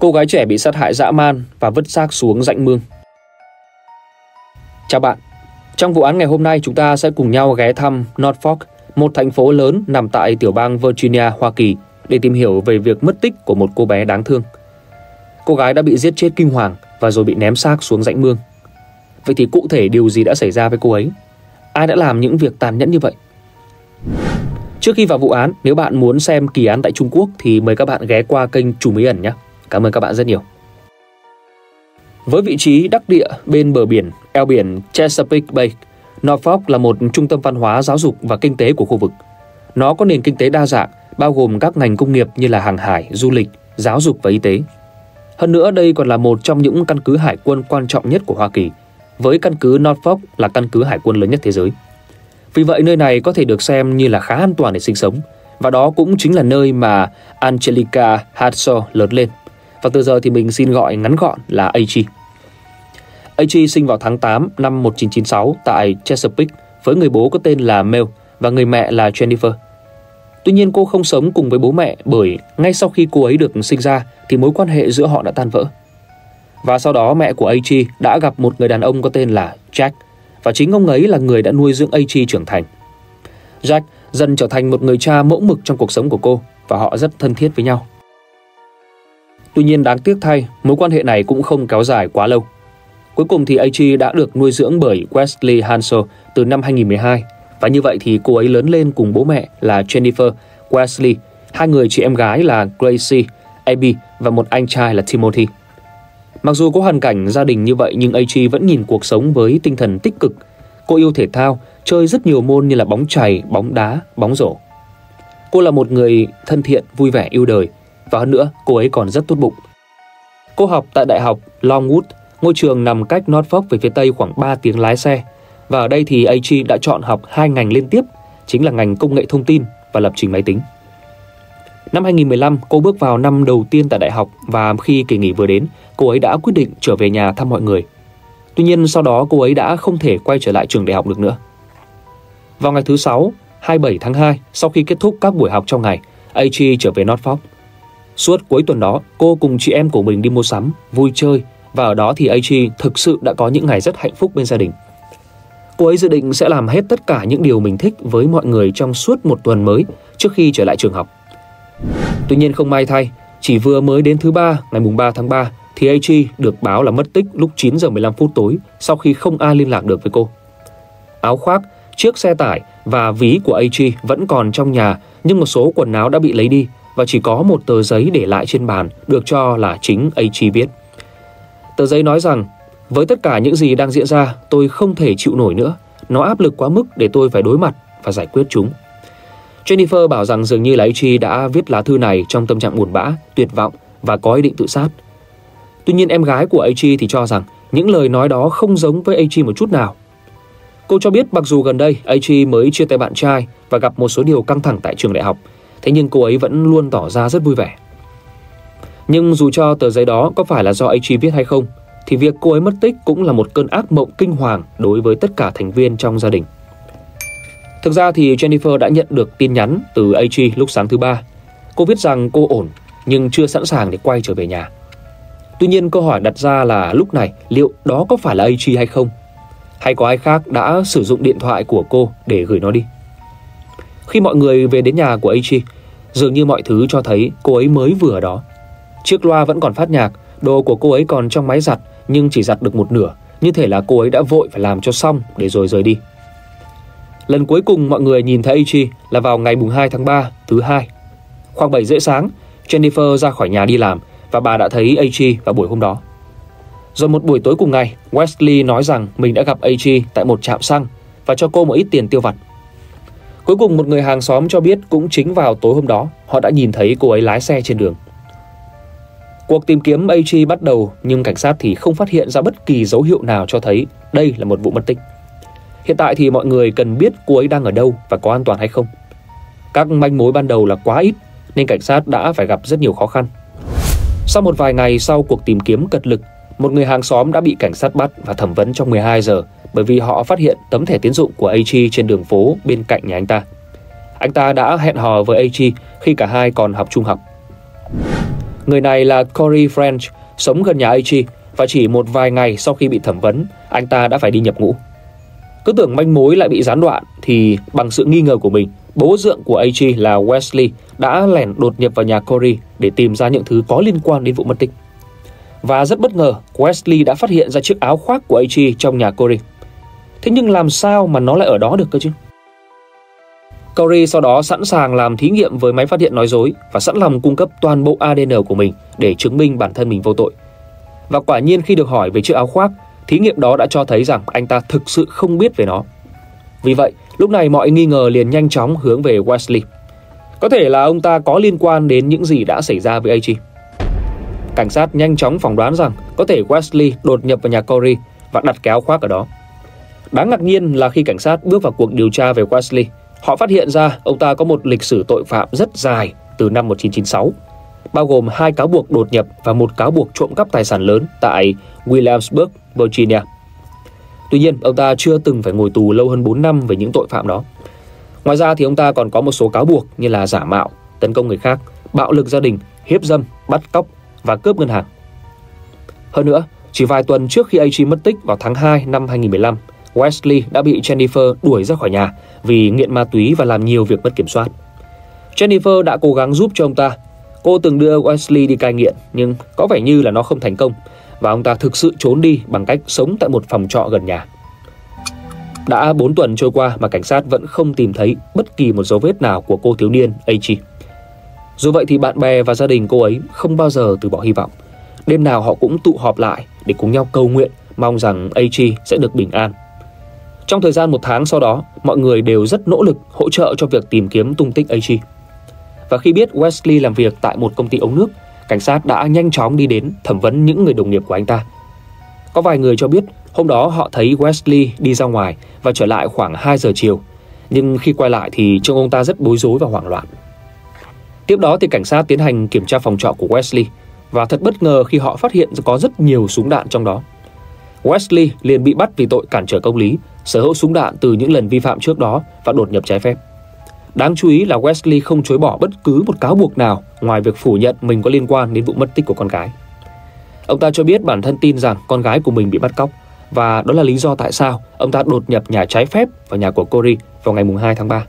Cô gái trẻ bị sát hại dã man và vứt xác xuống rãnh mương. Chào bạn. Trong vụ án ngày hôm nay chúng ta sẽ cùng nhau ghé thăm Norfolk, một thành phố lớn nằm tại tiểu bang Virginia, Hoa Kỳ để tìm hiểu về việc mất tích của một cô bé đáng thương. Cô gái đã bị giết chết kinh hoàng và rồi bị ném xác xuống rãnh mương. Vậy thì cụ thể điều gì đã xảy ra với cô ấy? Ai đã làm những việc tàn nhẫn như vậy? Trước khi vào vụ án, nếu bạn muốn xem kỳ án tại Trung Quốc thì mời các bạn ghé qua kênh Chủ Mỹ ẩn nhé. Cảm ơn các bạn rất nhiều. Với vị trí đắc địa bên bờ biển, eo biển Chesapeake Bay, Norfolk là một trung tâm văn hóa, giáo dục và kinh tế của khu vực. Nó có nền kinh tế đa dạng, bao gồm các ngành công nghiệp như là hàng hải, du lịch, giáo dục và y tế. Hơn nữa, đây còn là một trong những căn cứ hải quân quan trọng nhất của Hoa Kỳ, với căn cứ Norfolk là căn cứ hải quân lớn nhất thế giới. Vì vậy nơi này có thể được xem như là khá an toàn để sinh sống và đó cũng chính là nơi mà Angelica Hudson lớn lên. Và từ giờ thì mình xin gọi ngắn gọn là AG. AG sinh vào tháng 8 năm 1996 tại Chesapeake với người bố có tên là Mel và người mẹ là Jennifer. Tuy nhiên, cô không sống cùng với bố mẹ bởi ngay sau khi cô ấy được sinh ra thì mối quan hệ giữa họ đã tan vỡ. Và sau đó, mẹ của AG đã gặp một người đàn ông có tên là Jack và chính ông ấy là người đã nuôi dưỡng AG trưởng thành. Jack dần trở thành một người cha mẫu mực trong cuộc sống của cô và họ rất thân thiết với nhau. Tuy nhiên đáng tiếc thay, mối quan hệ này cũng không kéo dài quá lâu. Cuối cùng thì AG đã được nuôi dưỡng bởi Wesley Hansel từ năm 2012 và như vậy thì cô ấy lớn lên cùng bố mẹ là Jennifer, Wesley, hai người chị em gái là Gracie, Abby và một anh trai là Timothy. Mặc dù có hoàn cảnh gia đình như vậy nhưng AG vẫn nhìn cuộc sống với tinh thần tích cực. Cô yêu thể thao, chơi rất nhiều môn như là bóng chày, bóng đá, bóng rổ. Cô là một người thân thiện, vui vẻ, yêu đời và hơn nữa cô ấy còn rất tốt bụng. Cô học tại Đại học Longwood, ngôi trường nằm cách Norfolk về phía Tây khoảng 3 tiếng lái xe. Và ở đây thì AG đã chọn học hai ngành liên tiếp, chính là ngành công nghệ thông tin và lập trình máy tính. Năm 2015, cô bước vào năm đầu tiên tại đại học và khi kỳ nghỉ vừa đến, cô ấy đã quyết định trở về nhà thăm mọi người. Tuy nhiên sau đó cô ấy đã không thể quay trở lại trường đại học được nữa. Vào ngày thứ sáu, 27 tháng 2, sau khi kết thúc các buổi học trong ngày, AG trở về Norfolk. Suốt cuối tuần đó, cô cùng chị em của mình đi mua sắm, vui chơi và ở đó thì AG thực sự đã có những ngày rất hạnh phúc bên gia đình. Cô ấy dự định sẽ làm hết tất cả những điều mình thích với mọi người trong suốt một tuần mới trước khi trở lại trường học. Tuy nhiên không may thay, chỉ vừa mới đến thứ ba ngày mùng 3 tháng 3 thì AG được báo là mất tích lúc 9 giờ 15 phút tối sau khi không ai liên lạc được với cô. Áo khoác, chiếc xe tải và ví của AG vẫn còn trong nhà nhưng một số quần áo đã bị lấy đi và chỉ có một tờ giấy để lại trên bàn được cho là chính AG viết. Tờ giấy nói rằng với tất cả những gì đang diễn ra tôi không thể chịu nổi nữa. Nó áp lực quá mức để tôi phải đối mặt và giải quyết chúng. Jennifer bảo rằng dường như là AG đã viết lá thư này trong tâm trạng buồn bã, tuyệt vọng và có ý định tự sát. Tuy nhiên em gái của AG thì cho rằng những lời nói đó không giống với AG một chút nào. Cô cho biết mặc dù gần đây AG mới chia tay bạn trai và gặp một số điều căng thẳng tại trường đại học, thế nhưng cô ấy vẫn luôn tỏ ra rất vui vẻ. Nhưng dù cho tờ giấy đó có phải là do AG viết hay không, thì việc cô ấy mất tích cũng là một cơn ác mộng kinh hoàng đối với tất cả thành viên trong gia đình. Thực ra thì Jennifer đã nhận được tin nhắn từ AG lúc sáng thứ ba. Cô viết rằng cô ổn nhưng chưa sẵn sàng để quay trở về nhà. Tuy nhiên câu hỏi đặt ra là lúc này liệu đó có phải là AG hay không? Hay có ai khác đã sử dụng điện thoại của cô để gửi nó đi? Khi mọi người về đến nhà của Aichi, dường như mọi thứ cho thấy cô ấy mới vừa ở đó. Chiếc loa vẫn còn phát nhạc, đồ của cô ấy còn trong máy giặt nhưng chỉ giặt được một nửa, như thể là cô ấy đã vội phải làm cho xong để rồi rời đi. Lần cuối cùng mọi người nhìn thấy Aichi là vào ngày mùng 2 tháng 3, thứ hai. Khoảng 7 rưỡi sáng, Jennifer ra khỏi nhà đi làm và bà đã thấy Aichi vào buổi hôm đó. Rồi một buổi tối cùng ngày, Wesley nói rằng mình đã gặp AG tại một trạm xăng và cho cô một ít tiền tiêu vặt. Cuối cùng một người hàng xóm cho biết cũng chính vào tối hôm đó, họ đã nhìn thấy cô ấy lái xe trên đường. Cuộc tìm kiếm AG bắt đầu nhưng cảnh sát thì không phát hiện ra bất kỳ dấu hiệu nào cho thấy đây là một vụ mất tích. Hiện tại thì mọi người cần biết cô ấy đang ở đâu và có an toàn hay không. Các manh mối ban đầu là quá ít nên cảnh sát đã phải gặp rất nhiều khó khăn. Sau một vài ngày sau cuộc tìm kiếm cật lực, một người hàng xóm đã bị cảnh sát bắt và thẩm vấn trong 12 giờ bởi vì họ phát hiện tấm thẻ tiến dụng của AG trên đường phố bên cạnh nhà anh ta. Anh ta đã hẹn hò với AG khi cả hai còn học trung học. Người này là Corey French, sống gần nhà AG và chỉ một vài ngày sau khi bị thẩm vấn, anh ta đã phải đi nhập ngũ. Cứ tưởng manh mối lại bị gián đoạn thì bằng sự nghi ngờ của mình, bố dượng của AG là Wesley đã lẻn đột nhập vào nhà Corey để tìm ra những thứ có liên quan đến vụ mất tích. Và rất bất ngờ, Wesley đã phát hiện ra chiếc áo khoác của AG trong nhà Corey. Thế nhưng làm sao mà nó lại ở đó được cơ chứ? Corey sau đó sẵn sàng làm thí nghiệm với máy phát hiện nói dối và sẵn lòng cung cấp toàn bộ ADN của mình để chứng minh bản thân mình vô tội. Và quả nhiên khi được hỏi về chiếc áo khoác, thí nghiệm đó đã cho thấy rằng anh ta thực sự không biết về nó. Vì vậy, lúc này mọi nghi ngờ liền nhanh chóng hướng về Wesley. Có thể là ông ta có liên quan đến những gì đã xảy ra với AG. Cảnh sát nhanh chóng phỏng đoán rằng có thể Wesley đột nhập vào nhà Corey và đặt cái áo khoác ở đó. Đáng ngạc nhiên là khi cảnh sát bước vào cuộc điều tra về Wesley, họ phát hiện ra ông ta có một lịch sử tội phạm rất dài từ năm 1996, bao gồm hai cáo buộc đột nhập và một cáo buộc trộm cắp tài sản lớn tại Williamsburg, Virginia. Tuy nhiên, ông ta chưa từng phải ngồi tù lâu hơn 4 năm về những tội phạm đó. Ngoài ra thì ông ta còn có một số cáo buộc như là giả mạo, tấn công người khác, bạo lực gia đình, hiếp dâm, bắt cóc và cướp ngân hàng. Hơn nữa, chỉ vài tuần trước khi AG mất tích vào tháng 2 năm 2015, Wesley đã bị Jennifer đuổi ra khỏi nhà vì nghiện ma túy và làm nhiều việc mất kiểm soát. Jennifer đã cố gắng giúp cho ông ta. Cô từng đưa Wesley đi cai nghiện, nhưng có vẻ như là nó không thành công và ông ta thực sự trốn đi bằng cách sống tại một phòng trọ gần nhà. Đã 4 tuần trôi qua mà cảnh sát vẫn không tìm thấy bất kỳ một dấu vết nào của cô thiếu niên AG. Dù vậy thì bạn bè và gia đình cô ấy không bao giờ từ bỏ hy vọng. Đêm nào họ cũng tụ họp lại để cùng nhau cầu nguyện, mong rằng AG sẽ được bình an. Trong thời gian một tháng sau đó, mọi người đều rất nỗ lực hỗ trợ cho việc tìm kiếm tung tích AG. Và khi biết Wesley làm việc tại một công ty ống nước, cảnh sát đã nhanh chóng đi đến thẩm vấn những người đồng nghiệp của anh ta. Có vài người cho biết hôm đó họ thấy Wesley đi ra ngoài và trở lại khoảng 2 giờ chiều. Nhưng khi quay lại thì trông ông ta rất bối rối và hoảng loạn. Tiếp đó thì cảnh sát tiến hành kiểm tra phòng trọ của Wesley và thật bất ngờ khi họ phát hiện có rất nhiều súng đạn trong đó. Wesley liền bị bắt vì tội cản trở công lý, sở hữu súng đạn từ những lần vi phạm trước đó và đột nhập trái phép. Đáng chú ý là Wesley không chối bỏ bất cứ một cáo buộc nào ngoài việc phủ nhận mình có liên quan đến vụ mất tích của con gái. Ông ta cho biết bản thân tin rằng con gái của mình bị bắt cóc và đó là lý do tại sao ông ta đột nhập nhà trái phép vào nhà của Cory vào ngày 2 tháng 3.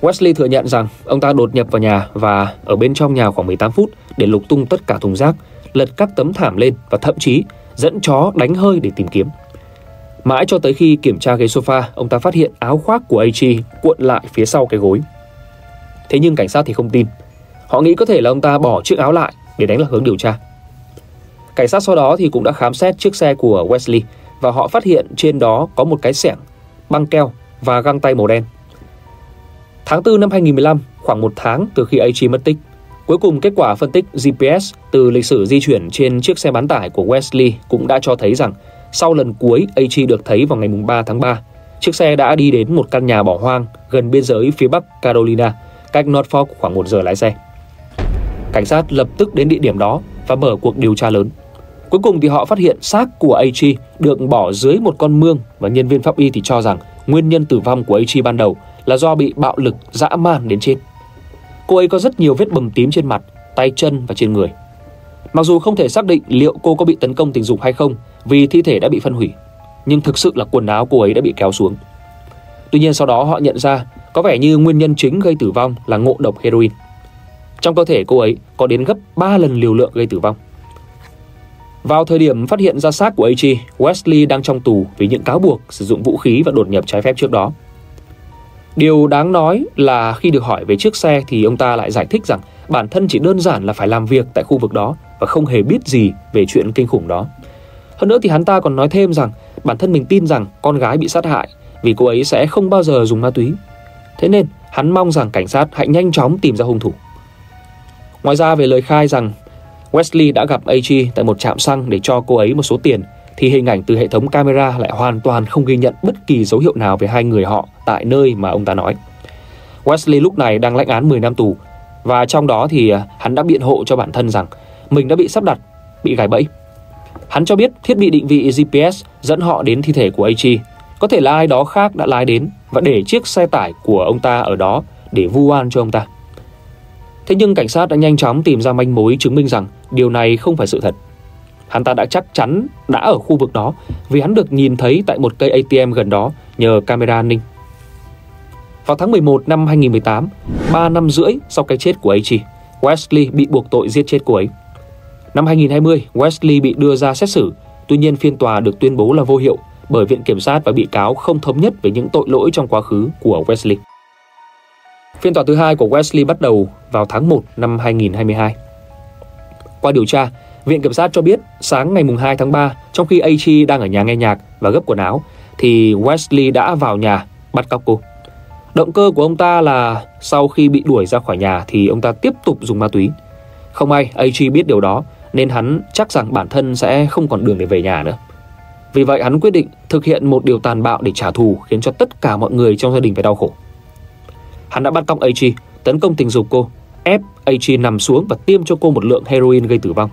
Wesley thừa nhận rằng ông ta đột nhập vào nhà và ở bên trong nhà khoảng 18 phút để lục tung tất cả thùng rác, lật các tấm thảm lên và thậm chí dẫn chó đánh hơi để tìm kiếm. Mãi cho tới khi kiểm tra ghế sofa, ông ta phát hiện áo khoác của AG cuộn lại phía sau cái gối. Thế nhưng cảnh sát thì không tin. Họ nghĩ có thể là ông ta bỏ chiếc áo lại để đánh lạc hướng điều tra. Cảnh sát sau đó thì cũng đã khám xét chiếc xe của Wesley và họ phát hiện trên đó có một cái xẻng, băng keo và găng tay màu đen. Tháng 4 năm 2015, khoảng một tháng từ khi AG mất tích, cuối cùng kết quả phân tích GPS từ lịch sử di chuyển trên chiếc xe bán tải của Wesley cũng đã cho thấy rằng sau lần cuối AG được thấy vào ngày 3 tháng 3, chiếc xe đã đi đến một căn nhà bỏ hoang gần biên giới phía bắc Carolina, cách Norfolk khoảng 1 giờ lái xe. Cảnh sát lập tức đến địa điểm đó và mở cuộc điều tra lớn. Cuối cùng thì họ phát hiện xác của AG được bỏ dưới một con mương và nhân viên pháp y thì cho rằng nguyên nhân tử vong của AG ban đầu là do bị bạo lực dã man đến chết. Cô ấy có rất nhiều vết bầm tím trên mặt, tay chân và trên người. Mặc dù không thể xác định liệu cô có bị tấn công tình dục hay không vì thi thể đã bị phân hủy, nhưng thực sự là quần áo cô ấy đã bị kéo xuống. Tuy nhiên sau đó họ nhận ra có vẻ như nguyên nhân chính gây tử vong là ngộ độc heroin. Trong cơ thể cô ấy có đến gấp 3 lần liều lượng gây tử vong. Vào thời điểm phát hiện ra xác của AG, Wesley đang trong tù vì những cáo buộc sử dụng vũ khí và đột nhập trái phép trước đó. Điều đáng nói là khi được hỏi về chiếc xe thì ông ta lại giải thích rằng bản thân chỉ đơn giản là phải làm việc tại khu vực đó và không hề biết gì về chuyện kinh khủng đó. Hơn nữa thì hắn ta còn nói thêm rằng bản thân mình tin rằng con gái bị sát hại vì cô ấy sẽ không bao giờ dùng ma túy. Thế nên hắn mong rằng cảnh sát hãy nhanh chóng tìm ra hung thủ. Ngoài ra về lời khai rằng Wesley đã gặp AG tại một trạm xăng để cho cô ấy một số tiền thì hình ảnh từ hệ thống camera lại hoàn toàn không ghi nhận bất kỳ dấu hiệu nào về hai người họ tại nơi mà ông ta nói. Wesley lúc này đang lãnh án 10 năm tù và trong đó thì à, hắn đã biện hộ cho bản thân rằng mình đã bị sắp đặt, bị gài bẫy. Hắn cho biết thiết bị định vị GPS dẫn họ đến thi thể của AG. Có thể là ai đó khác đã lái đến và để chiếc xe tải của ông ta ở đó để vu oan cho ông ta. Thế nhưng cảnh sát đã nhanh chóng tìm ra manh mối chứng minh rằng điều này không phải sự thật. Hắn ta đã chắc chắn đã ở khu vực đó vì hắn được nhìn thấy tại một cây ATM gần đó nhờ camera an ninh. Vào tháng 11 năm 2018, 3 năm rưỡi sau cái chết của Aichi, Wesley bị buộc tội giết chết cô ấy. Năm 2020, Wesley bị đưa ra xét xử, tuy nhiên phiên tòa được tuyên bố là vô hiệu bởi viện kiểm sát và bị cáo không thống nhất về những tội lỗi trong quá khứ của Wesley. Phiên tòa thứ hai của Wesley bắt đầu vào tháng 1 năm 2022. Qua điều tra, Viện Kiểm sát cho biết sáng ngày 2 tháng 3, trong khi Aichi đang ở nhà nghe nhạc và gấp quần áo, thì Wesley đã vào nhà bắt cóc cô. Động cơ của ông ta là sau khi bị đuổi ra khỏi nhà thì ông ta tiếp tục dùng ma túy. Không may, Aichi biết điều đó nên hắn chắc rằng bản thân sẽ không còn đường để về nhà nữa. Vì vậy hắn quyết định thực hiện một điều tàn bạo để trả thù khiến cho tất cả mọi người trong gia đình phải đau khổ. Hắn đã bắt cóc Aichi, tấn công tình dục cô, ép Aichi nằm xuống và tiêm cho cô một lượng heroin gây tử vong.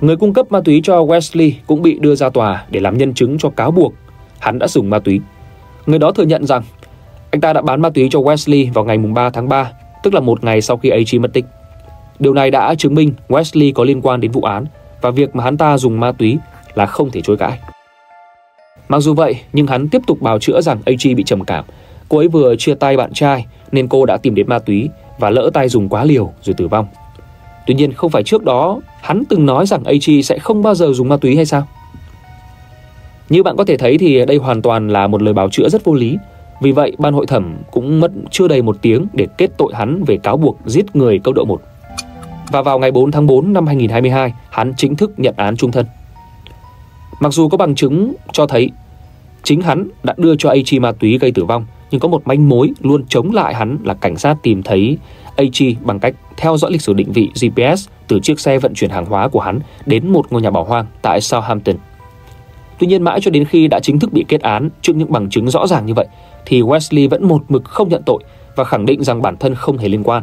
Người cung cấp ma túy cho Wesley cũng bị đưa ra tòa để làm nhân chứng cho cáo buộc hắn đã dùng ma túy. Người đó thừa nhận rằng anh ta đã bán ma túy cho Wesley vào ngày 3 tháng 3, tức là một ngày sau khi Aichi mất tích. Điều này đã chứng minh Wesley có liên quan đến vụ án và việc mà hắn ta dùng ma túy là không thể chối cãi. Mặc dù vậy, nhưng hắn tiếp tục bào chữa rằng AG bị trầm cảm. Cô ấy vừa chia tay bạn trai nên cô đã tìm đến ma túy và lỡ tay dùng quá liều rồi tử vong. Tuy nhiên không phải trước đó hắn từng nói rằng AG sẽ không bao giờ dùng ma túy hay sao? Như bạn có thể thấy thì đây hoàn toàn là một lời bào chữa rất vô lý. Vì vậy, ban hội thẩm cũng mất chưa đầy một tiếng để kết tội hắn về cáo buộc giết người câu độ 1. Và vào ngày 4 tháng 4 năm 2022, hắn chính thức nhận án trung thân. Mặc dù có bằng chứng cho thấy chính hắn đã đưa cho Aichi ma túy gây tử vong, nhưng có một manh mối luôn chống lại hắn là cảnh sát tìm thấy Aichi bằng cách theo dõi lịch sử định vị GPS từ chiếc xe vận chuyển hàng hóa của hắn đến một ngôi nhà bỏ hoang tại Southampton. Tuy nhiên mãi cho đến khi đã chính thức bị kết án trước những bằng chứng rõ ràng như vậy thì Wesley vẫn một mực không nhận tội và khẳng định rằng bản thân không hề liên quan.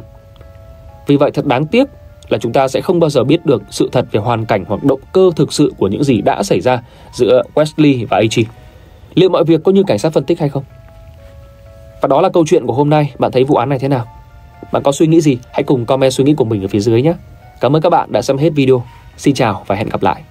Vì vậy thật đáng tiếc là chúng ta sẽ không bao giờ biết được sự thật về hoàn cảnh hoặc động cơ thực sự của những gì đã xảy ra giữa Wesley và Aichi. Liệu mọi việc có như cảnh sát phân tích hay không? Và đó là câu chuyện của hôm nay, bạn thấy vụ án này thế nào? Bạn có suy nghĩ gì? Hãy cùng comment suy nghĩ của mình ở phía dưới nhé. Cảm ơn các bạn đã xem hết video. Xin chào và hẹn gặp lại.